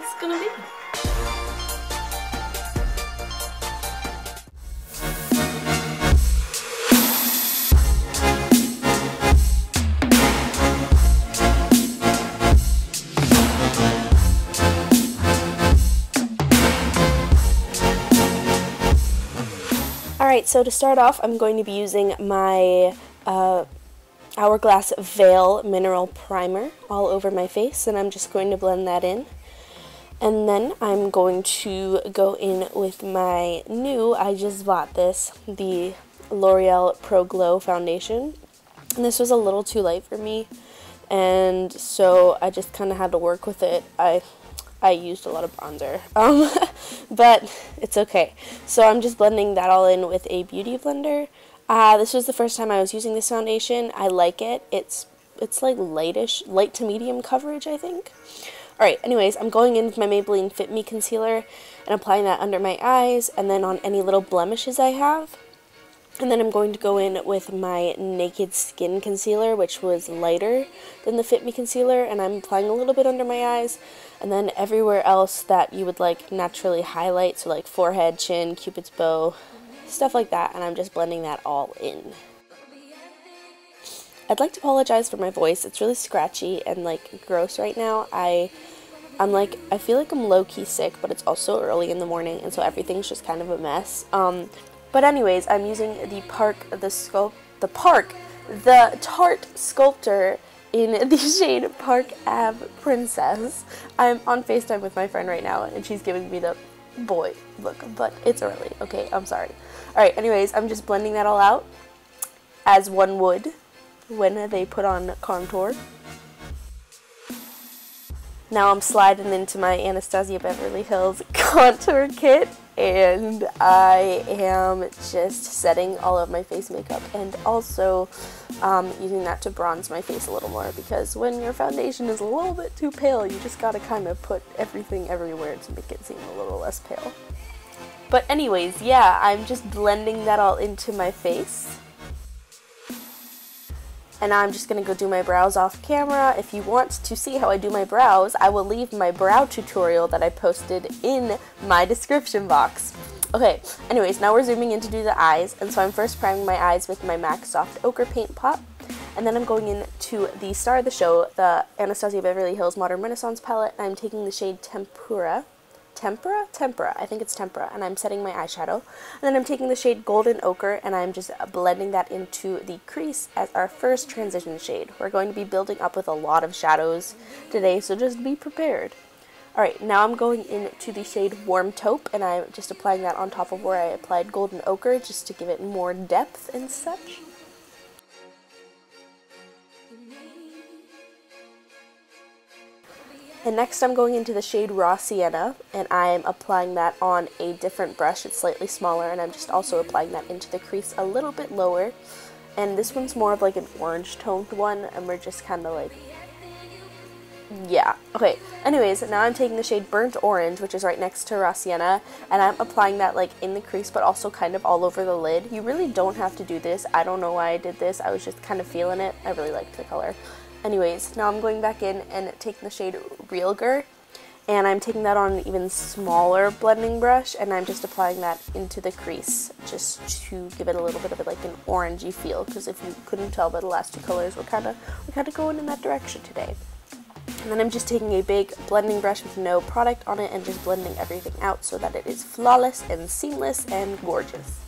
that's gonna be. Alright, so to start off, I'm going to be using my uh, Hourglass Veil Mineral Primer all over my face, and I'm just going to blend that in. And then I'm going to go in with my new, I just bought this, the L'Oreal Pro Glow Foundation. And this was a little too light for me, and so I just kind of had to work with it. I I used a lot of bronzer, um, but it's okay. So I'm just blending that all in with a beauty blender. Uh, this was the first time I was using this foundation. I like it. It's it's like lightish, light to medium coverage, I think. Alright, anyways, I'm going in with my Maybelline Fit Me Concealer and applying that under my eyes and then on any little blemishes I have. And then I'm going to go in with my Naked Skin Concealer, which was lighter than the Fit Me Concealer, and I'm applying a little bit under my eyes, and then everywhere else that you would like naturally highlight, so like forehead, chin, cupid's bow, stuff like that, and I'm just blending that all in. I'd like to apologize for my voice. It's really scratchy and like gross right now. I I'm like I feel like I'm low key sick, but it's also early in the morning and so everything's just kind of a mess. Um but anyways, I'm using the Park, the sculpt, the Park, the Tarte Sculptor in the shade Park Ave Princess. I'm on FaceTime with my friend right now, and she's giving me the boy look, but it's early. Okay, I'm sorry. Alright, anyways, I'm just blending that all out, as one would when they put on contour. Now I'm sliding into my Anastasia Beverly Hills contour kit and I am just setting all of my face makeup and also um, using that to bronze my face a little more because when your foundation is a little bit too pale you just gotta kind of put everything everywhere to make it seem a little less pale. But anyways, yeah, I'm just blending that all into my face and I'm just going to go do my brows off camera. If you want to see how I do my brows, I will leave my brow tutorial that I posted in my description box. Okay, anyways, now we're zooming in to do the eyes, and so I'm first priming my eyes with my MAC Soft Ochre Paint Pot, and then I'm going into the star of the show, the Anastasia Beverly Hills Modern Renaissance palette, and I'm taking the shade Tempura, tempera? Tempera. I think it's tempera. And I'm setting my eyeshadow. And then I'm taking the shade Golden Ochre and I'm just blending that into the crease as our first transition shade. We're going to be building up with a lot of shadows today, so just be prepared. Alright, now I'm going into the shade Warm Taupe and I'm just applying that on top of where I applied Golden Ochre just to give it more depth and such. And next I'm going into the shade Raw Sienna, and I'm applying that on a different brush. It's slightly smaller, and I'm just also applying that into the crease a little bit lower. And this one's more of like an orange toned one, and we're just kind of like, yeah. Okay, anyways, now I'm taking the shade Burnt Orange, which is right next to Raw Sienna, and I'm applying that like in the crease, but also kind of all over the lid. You really don't have to do this. I don't know why I did this. I was just kind of feeling it. I really liked the color. Anyways, now I'm going back in and taking the shade Realgar and I'm taking that on an even smaller blending brush and I'm just applying that into the crease just to give it a little bit of like an orangey feel because if you couldn't tell by the last two colors we're kind of we're kind of going in that direction today. And then I'm just taking a big blending brush with no product on it and just blending everything out so that it is flawless and seamless and gorgeous.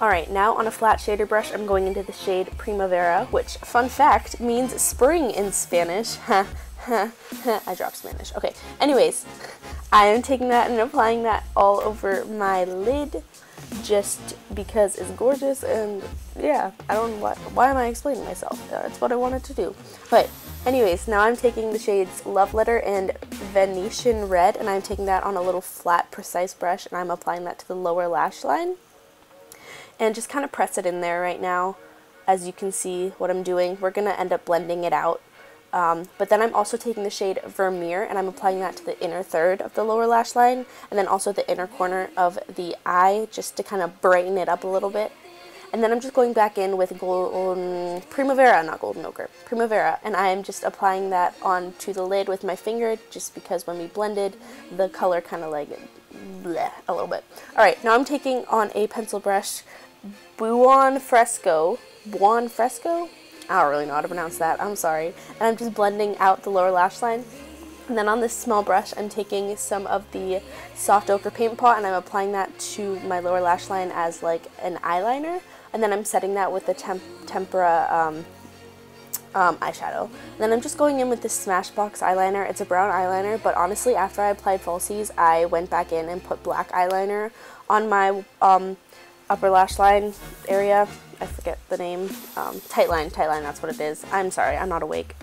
Alright, now on a flat shader brush, I'm going into the shade Primavera, which, fun fact, means spring in Spanish. I dropped Spanish. Okay, anyways, I am taking that and applying that all over my lid just because it's gorgeous and yeah, I don't know why, why am I explaining myself? Uh, That's what I wanted to do. But anyways, now I'm taking the shades Love Letter and Venetian Red and I'm taking that on a little flat, precise brush and I'm applying that to the lower lash line and just kind of press it in there right now. As you can see what I'm doing, we're going to end up blending it out. Um, but then I'm also taking the shade Vermeer and I'm applying that to the inner third of the lower lash line and then also the inner corner of the eye just to kind of brighten it up a little bit. And then I'm just going back in with golden Primavera, not golden ochre, Primavera, and I'm just applying that onto the lid with my finger just because when we blended, the color kind of like bleh, a little bit. Alright, now I'm taking on a pencil brush Buon Fresco. Buon Fresco? I don't really know how to pronounce that. I'm sorry. And I'm just blending out the lower lash line. And then on this small brush, I'm taking some of the soft ochre paint pot and I'm applying that to my lower lash line as like an eyeliner. And then I'm setting that with the temp tempera um, um, eyeshadow. And then I'm just going in with this Smashbox eyeliner. It's a brown eyeliner, but honestly, after I applied falsies, I went back in and put black eyeliner on my um, upper lash line area. I forget the name. Um, tight line, tight line, that's what it is. I'm sorry, I'm not awake.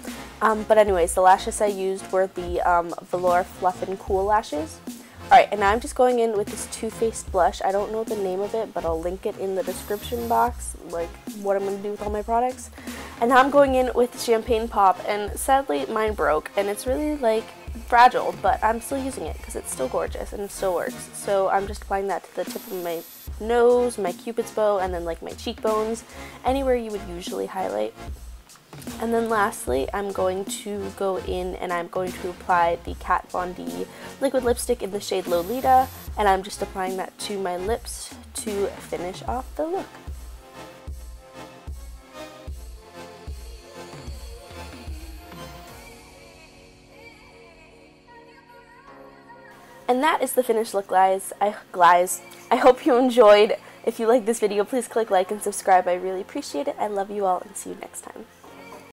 Um, but anyways, the lashes I used were the um, Velour Fluff and Cool lashes. Alright, and now I'm just going in with this Too Faced blush. I don't know the name of it, but I'll link it in the description box, like what I'm going to do with all my products. And now I'm going in with Champagne Pop, and sadly mine broke, and it's really like fragile, but I'm still using it because it's still gorgeous and it still works. So I'm just applying that to the tip of my nose, my cupid's bow, and then like my cheekbones, anywhere you would usually highlight. And then lastly, I'm going to go in and I'm going to apply the Kat Von D liquid lipstick in the shade Lolita, and I'm just applying that to my lips to finish off the look. And that is the finished look, guys. I, guys. I hope you enjoyed. If you like this video, please click like and subscribe. I really appreciate it. I love you all and see you next time.